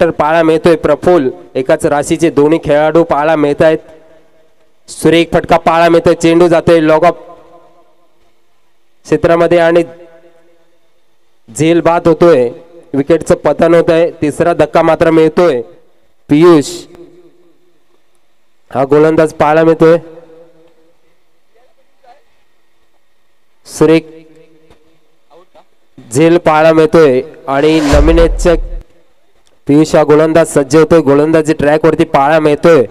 तर पाहायला मिळतोय प्रफुल एकाच राशीचे दोन्ही खेळाडू पाहायला मिळत आहेत सुरेख फटका पाहायला मिळतोय. चेंडू जातोय लॉगअप क्षेत्रामध्ये आणि झेल बाद होतोय. विकेटचं पतन होत आहे तिसरा धक्का मात्र मिळतोय. पियुष. हा गोलंदाज पाहायला मिळतोय. सुरेख झेल पाहायला मिळतोय. आणि नमिनेच्या पियुष हा गोलंदाज सज्ज होतोय गोलंदाजी ट्रॅक वरती पाहायला मिळतोय.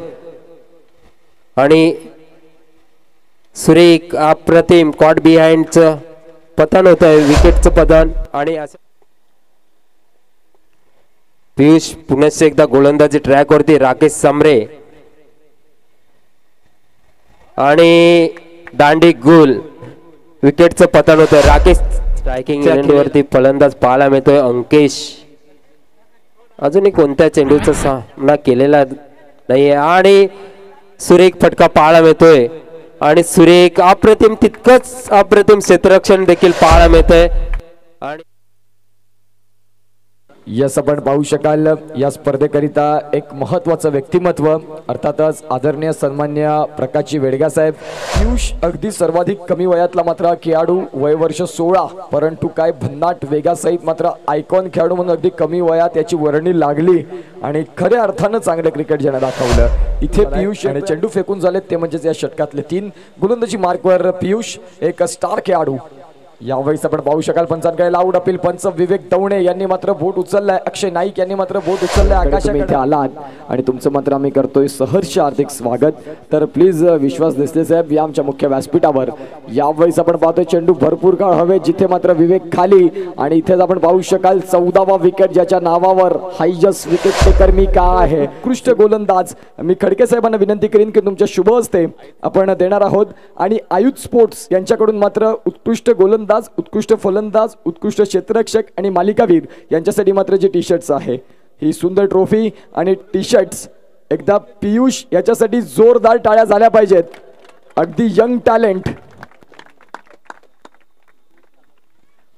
आणि सुरेख अप्रतिम कॉट बिहाइंडचं पतन होत आहे विकेटचं पतन. आणि असं पियुष पुन्हा एकदा गोलंदाजी ट्रॅक वरती राकेश समरे. आणि दांडी गुल विकेटचं पतन होतं राकेश स्ट्रायकिंग वरती फलंदाज पाहायला मिळतोय अंकेश. अजूनही कोणत्या चेंडूचा सामना केलेला नाही आणि सुरेख फटका पाहायला मिळतोय. आणि सुरेख अप्रतिम तितकंच अप्रतिम क्षेत्ररक्षण देखील पाहायला मिळतंय. आणि यस आपण पाहू शकाल या स्पर्धेकरिता एक महत्वाचं व्यक्तिमत्व अर्थातच आदरणीय सन्मान्य प्रकाशजी वेडगा साहेब. पियुष अगदी सर्वाधिक कमी वयातला मात्र खेळाडू वय वर्ष सोळा परंतु काय भन्नाट वेगासहित मात्र आयकॉन खेळाडू म्हणून अगदी कमी वयात याची वर्णी लागली आणि खऱ्या अर्थानं चांगलं क्रिकेट ज्यानं दाखवलं. इथे पियुष आणि चेंडू फेकून झालेत ते म्हणजेच या षटकातले तीन. गोलंदाजी मार्कवर पियुष एक स्टार खेळाडू. यावेळेस आपण पाहू शकाल पंचांकडे लाऊड अपील. पंच विवेक दवणे यांनी मात्र बोट उचललाय. अक्षय नाईक यांनी मात्र बोट उचललाय. आकाशाकडे. इथे आलात आणि तुमचं मात्र आम्ही करतोय सहर्ष हार्दिक स्वागत. तर प्लीज विश्वास देसले साहेब या आमच्या मुख्य व्यासपीठावर. यावेळेस आपण पाहतोय चेंडू भरपूर काळ हवे जिथे मात्र विवेक खाली. आणि इथेच आपण पाहू शकाल चौदावा विकेट ज्याच्या नावावर हायजस विकेट टेकर मी का आहे? उत्कृष्ट गोलंदाज. मी खडके साहेबांना विनंती करीन की तुमच्या शुभ हस्ते आपण देणार आहोत. आणि आयुध स्पोर्ट्स यांच्याकडून मात्र उत्कृष्ट गोलंदाज उत्कृष्ट फलंदाज उत्कृष्ट क्षेत्ररक्षक आणि मालिकावीर यांच्यासाठी मात्र जे टी शर्ट्स आहे. ही सुंदर ट्रॉफी आणि टी शर्ट्स एकदा पियुष याच्यासाठी जोरदार टाळ्या झाल्या पाहिजेत. अगदी यंग टॅलेंट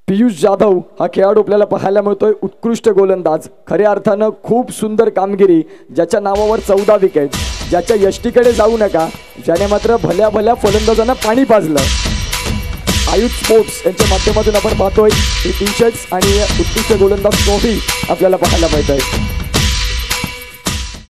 पियुष जाधव हा खेळाडू आपल्याला पाहायला मिळतोय उत्कृष्ट गोलंदाज. खऱ्या अर्थानं खूप सुंदर कामगिरी ज्याच्या नावावर चौदा विकेट ज्याच्या यष्टीकडे जाऊ नका ज्याने मात्र भल्या भल्या फलंदाजांना पाणी पाजलं. आयुष स्पोर्ट्स यांच्या माध्यमातून आपण पाहतोय ही टी शर्ट्स आणि उत्कृष्ट गोलंदाज ट्रॉफी आपल्याला पाहायला मिळत आहे